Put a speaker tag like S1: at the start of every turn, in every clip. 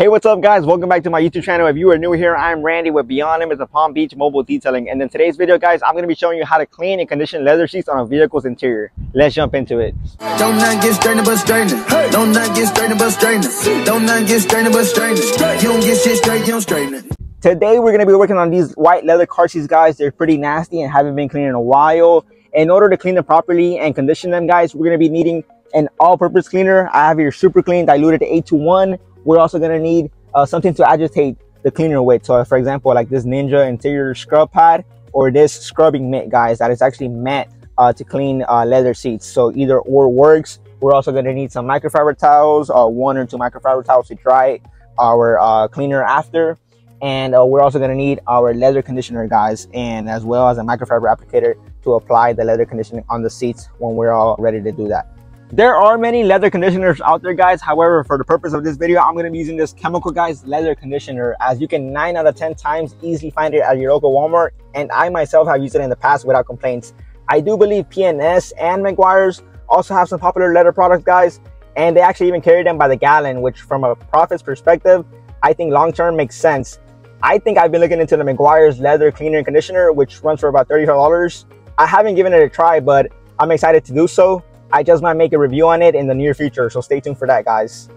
S1: Hey, what's up guys? Welcome back to my YouTube channel. If you are new here, I'm Randy with Beyond Limits of Palm Beach Mobile Detailing. And in today's video, guys, I'm going to be showing you how to clean and condition leather seats on a vehicle's interior. Let's jump into it.
S2: Don't not get straightened but straightened. Hey. Don't not get straightened but straightened. Don't not get straightened but straightened. You don't get shit straight, you don't straighten it.
S1: Today, we're going to be working on these white leather car seats, guys. They're pretty nasty and haven't been cleaned in a while. In order to clean them properly and condition them, guys, we're going to be needing an all-purpose cleaner. I have your Super Clean diluted 8 to 1. We're also going to need uh, something to agitate the cleaner with. So for example, like this Ninja interior scrub pad or this scrubbing mitt, guys, that is actually meant uh, to clean uh, leather seats. So either or works. We're also going to need some microfiber towels, uh, one or two microfiber towels to dry our uh, cleaner after. And uh, we're also going to need our leather conditioner, guys, and as well as a microfiber applicator to apply the leather conditioning on the seats when we're all ready to do that. There are many leather conditioners out there, guys. However, for the purpose of this video, I'm going to be using this Chemical Guys leather conditioner as you can 9 out of 10 times easily find it at your local Walmart. And I myself have used it in the past without complaints. I do believe P&S and Meguiar's also have some popular leather products, guys. And they actually even carry them by the gallon, which from a profits perspective, I think long-term makes sense. I think I've been looking into the Meguiar's leather cleaner and conditioner, which runs for about $35. I haven't given it a try, but I'm excited to do so. I just might make a review on it in the near future, so stay tuned for that, guys.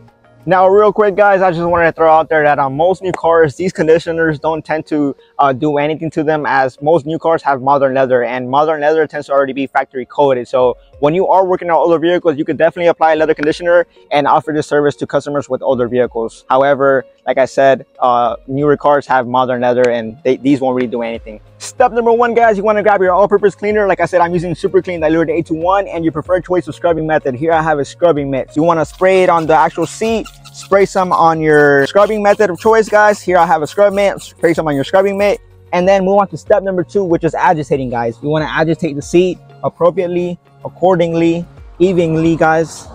S1: Now, real quick, guys, I just wanted to throw out there that on most new cars, these conditioners don't tend to uh, do anything to them as most new cars have modern leather and modern leather tends to already be factory coated. So when you are working on older vehicles, you could definitely apply a leather conditioner and offer this service to customers with older vehicles. However, like I said, uh, newer cars have modern leather and they, these won't really do anything. Step number one, guys, you want to grab your all-purpose cleaner. Like I said, I'm using Super Clean Diluted 8 to 1 and your preferred choice of scrubbing method. Here I have a scrubbing mitt. You want to spray it on the actual seat spray some on your scrubbing method of choice guys here i have a scrub mitt spray some on your scrubbing mitt and then move on to step number two which is agitating guys you want to agitate the seat appropriately accordingly evenly guys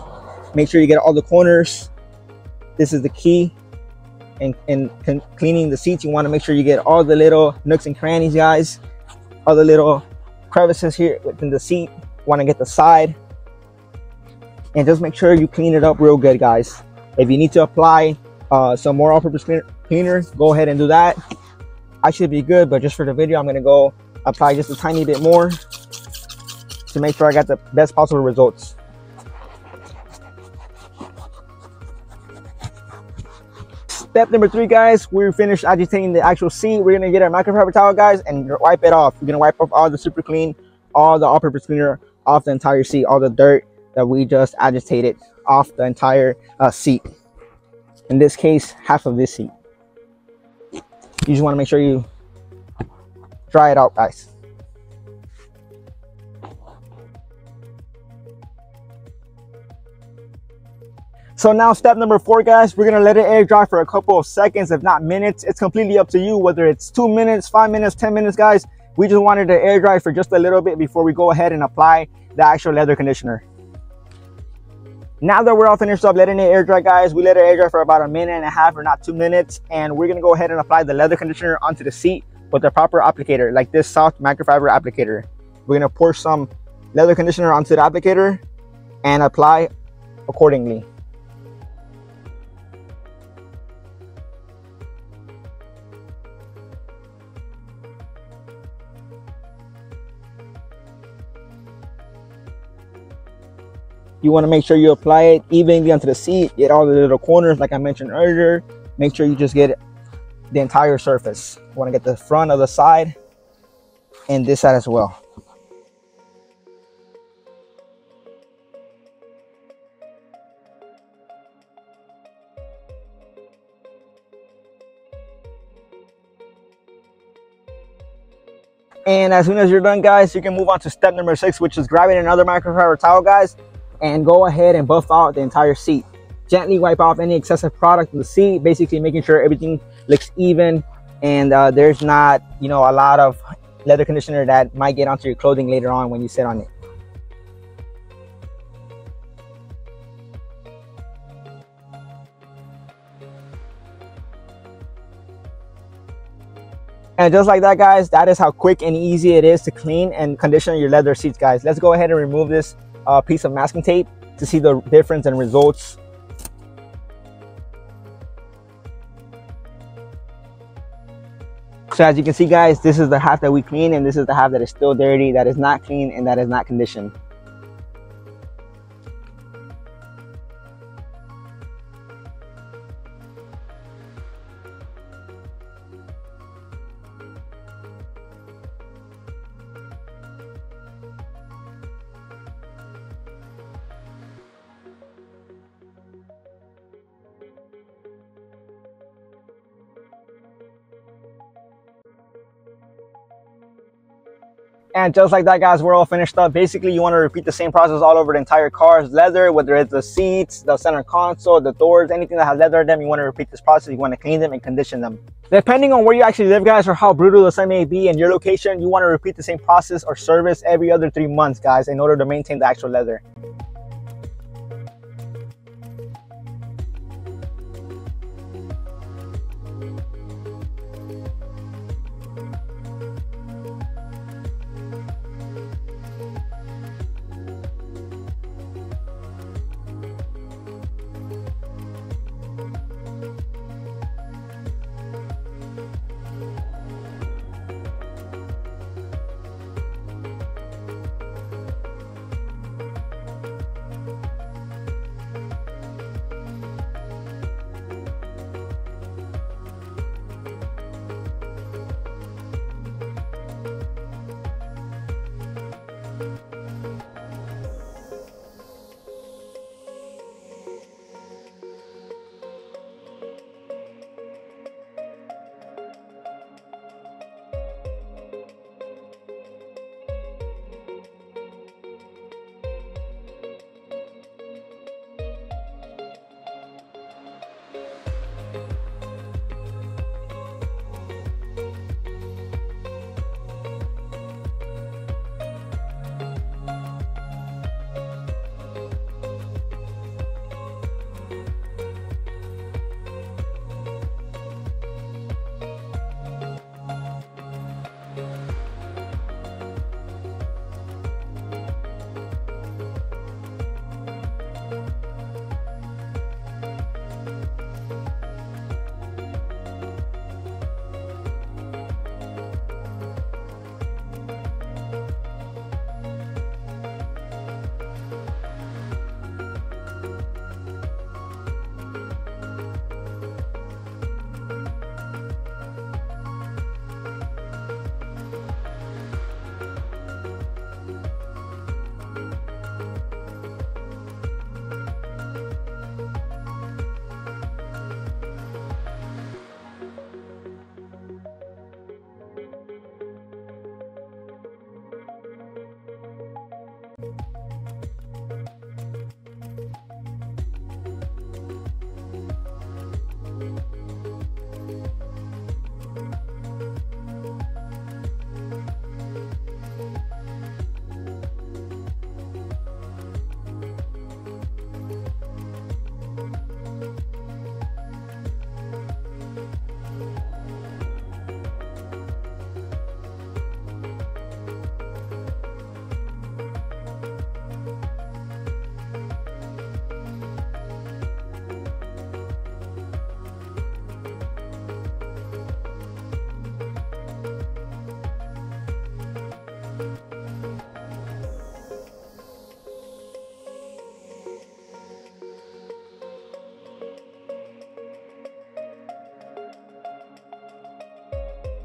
S1: make sure you get all the corners this is the key in, in cleaning the seats. You want to make sure you get all the little nooks and crannies guys. All the little crevices here within the seat. Want to get the side. And just make sure you clean it up real good guys. If you need to apply uh, some more all-purpose cleaner, go ahead and do that. I should be good, but just for the video, I'm gonna go apply just a tiny bit more to make sure I got the best possible results. Step number three, guys, we finished agitating the actual seat. We're gonna get our microfiber towel, guys, and wipe it off. We're gonna wipe off all the super clean, all the all-purpose cleaner off the entire seat, all the dirt that we just agitated off the entire uh, seat. In this case, half of this seat. You just want to make sure you dry it out, guys. So now step number four, guys, we're gonna let it air dry for a couple of seconds, if not minutes. It's completely up to you, whether it's two minutes, five minutes, 10 minutes, guys. We just wanted to air dry for just a little bit before we go ahead and apply the actual leather conditioner. Now that we're all finished up letting it air dry, guys, we let it air dry for about a minute and a half or not two minutes. And we're gonna go ahead and apply the leather conditioner onto the seat with the proper applicator, like this soft microfiber applicator. We're gonna pour some leather conditioner onto the applicator and apply accordingly. You want to make sure you apply it evenly onto the seat, get all the little corners like I mentioned earlier. Make sure you just get the entire surface. You want to get the front of the side and this side as well. And as soon as you're done, guys, you can move on to step number six, which is grabbing another microfiber towel, guys, and go ahead and buff out the entire seat. Gently wipe off any excessive product in the seat, basically making sure everything looks even and uh, there's not, you know, a lot of leather conditioner that might get onto your clothing later on when you sit on it. And just like that, guys, that is how quick and easy it is to clean and condition your leather seats, guys. Let's go ahead and remove this uh, piece of masking tape to see the difference and results So as you can see guys, this is the half that we clean and this is the half that is still dirty, that is not clean and that is not conditioned. And just like that, guys, we're all finished up. Basically, you want to repeat the same process all over the entire car's leather, whether it's the seats, the center console, the doors, anything that has leather in them, you want to repeat this process. You want to clean them and condition them. Depending on where you actually live, guys, or how brutal the sun may be in your location, you want to repeat the same process or service every other three months, guys, in order to maintain the actual leather.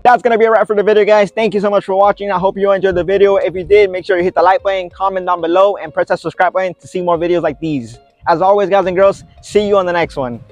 S1: That's gonna be a wrap for the video guys. Thank you so much for watching. I hope you enjoyed the video. If you did make sure you hit the like button comment down below and press that subscribe button to see more videos like these. As always guys and girls see you on the next one